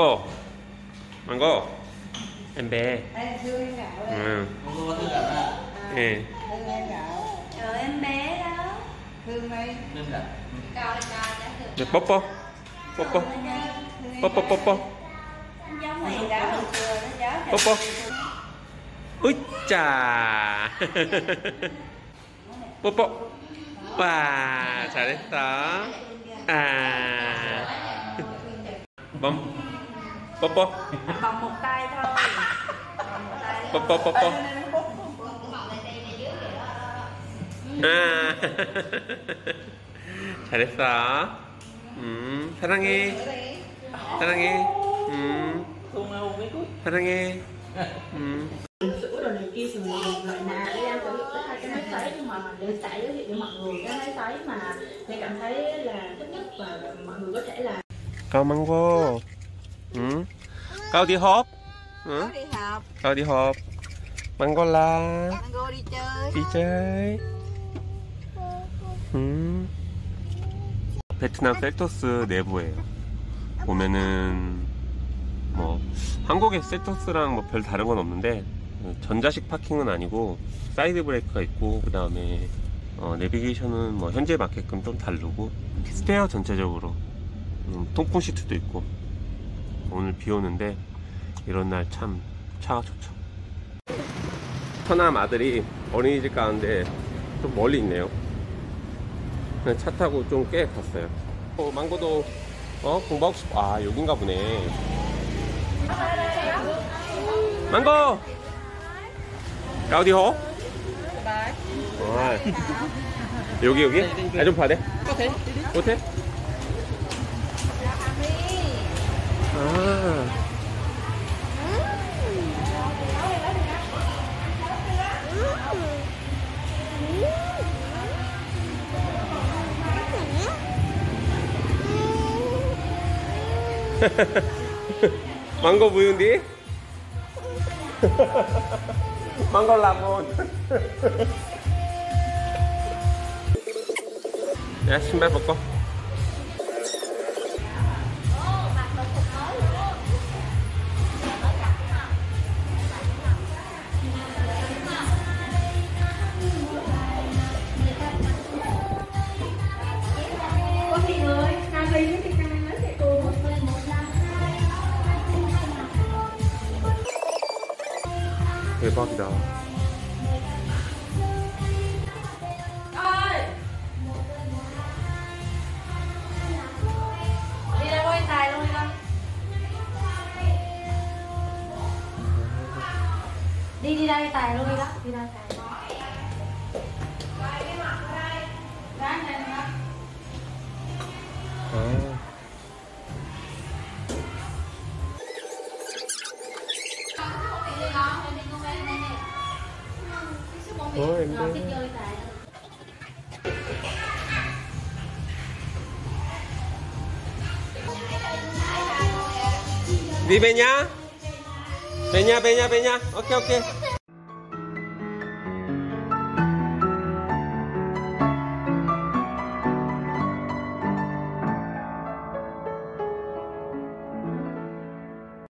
Mango. Mango. Em bé. em chưa Ừ. gạo, ừ. em bé đó. Thương mày. Được bóp bóp. Bóp bóp. Bóp bóp bóp bóp. Giống mày đó hồi xưa nó gió. Bóp bóp. Úi chà. Bóp bóp. Và chả đến đó. À. Bấm. 뽀뽀 Bằng một tay thôi Bằng một tay 뽀뽀 뽀뽀 아 잘했어 음 사랑해 사랑해 음 Không đâu mấy cút 사랑해 음 sữa rồi này kia thì mình loại nà để em thử tới hai cái máy sấy nhưng mà để sấy giới thiệu cho mọi người cái máy sấy mà em cảm thấy là thích nhất và mọi người có thể là cao 망고 응? họp Có 응? đi học, cao đi họp 망골라. ăn cô đi chơi. đi chơi 음 베트남 셀토스 내부예요. 보면은 뭐 한국의 셀토스랑 뭐 별 다른 건 없는데 전자식 파킹은 아니고 사이드 브레이크가 있고 그 다음에 어, 내비게이션은 뭐 현재 맞게끔 좀 다르고 비슷해요 전체적으로 음, 통풍 시트도 있고 오늘 비 오는데 이런 날 참 차가 좋죠. 처남 아들이 어린이집 가는데 좀 멀리 있네요. 차 타고 좀 꽤 갔어요. 어, 망고도 어? 공부하고 싶어 아 여긴가 보네. 망고! 어디 호? 아, 여기 여기? 아좀 봐대 Có thể 못해? 아 망고 부윤디? 망고 라몬. 야 신발 벗고 대박이다 ơi Đi ra quay tài luôn đi con Đi đi ra quay tài luôn đi đó Đi ra tài Ráng lên đó Ôi, em đi. Đi. Về nhà Về nhà về nhà về nhà Ok ok